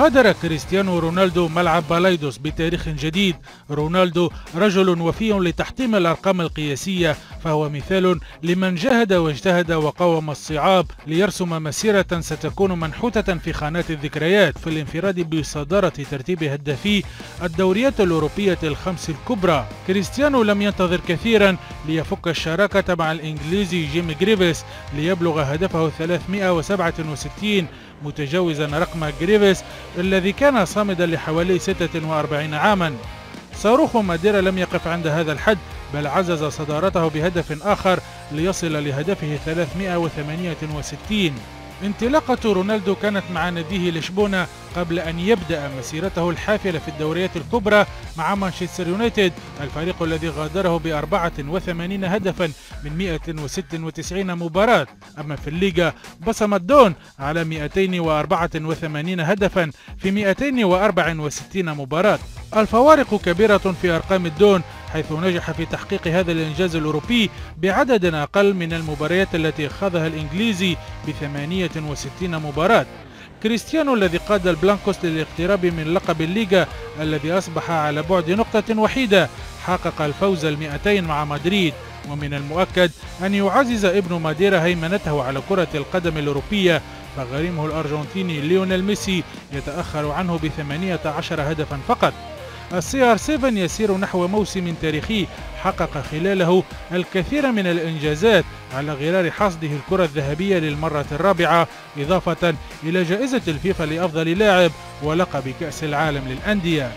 غادر كريستيانو رونالدو ملعب بالايدوس بتاريخ جديد. رونالدو رجل وفي لتحطيم الأرقام القياسية فهو مثال لمن جاهد واجتهد وقاوم الصعاب ليرسم مسيرة ستكون منحوتة في خانات الذكريات. في الانفراد بصدارة ترتيب هدافي الدوريات الأوروبية الخمس الكبرى. كريستيانو لم ينتظر كثيرا ليفك الشراكة مع الإنجليزي جيم جريفيس ليبلغ هدفه 367 متجاوزا رقم جريفيس الذي كان صامدا لحوالي 46 عاما. صاروخ ماديرا لم يقف عند هذا الحد بل عزز صدارته بهدف آخر ليصل لهدفه 368 انطلاقة رونالدو كانت مع ناديه لشبونة قبل أن يبدأ مسيرته الحافلة في الدوريات الكبرى مع مانشستر يونايتد الفريق الذي غادره ب 84 هدفا من 196 مباراة. أما في الليغا بصم الدون على 284 هدفا في 264 مباراة. الفوارق كبيرة في أرقام الدون حيث نجح في تحقيق هذا الإنجاز الأوروبي بعدد أقل من المباريات التي خاضها الإنجليزي ب 68 مباراة. كريستيانو الذي قاد البلانكوس للاقتراب من لقب الليغا الذي أصبح على بعد نقطة وحيدة حقق الفوز المئتين مع مدريد. ومن المؤكد أن يعزز ابن ماديرا هيمنته على كرة القدم الأوروبية فغريمه الأرجنتيني ليونيل ميسي يتأخر عنه ب 18 هدفا فقط. ال CR 7 يسير نحو موسم تاريخي حقق خلاله الكثير من الإنجازات على غرار حصده الكرة الذهبية للمرة الرابعة إضافة إلى جائزة الفيفا لأفضل لاعب ولقب كأس العالم للأندية.